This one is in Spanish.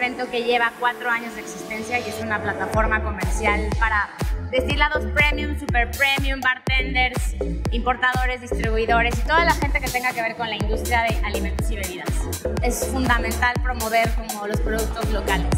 que lleva cuatro años de existencia y es una plataforma comercial para destilados premium, super premium, bartenders, importadores, distribuidores y toda la gente que tenga que ver con la industria de alimentos y bebidas. Es fundamental promover como los productos locales.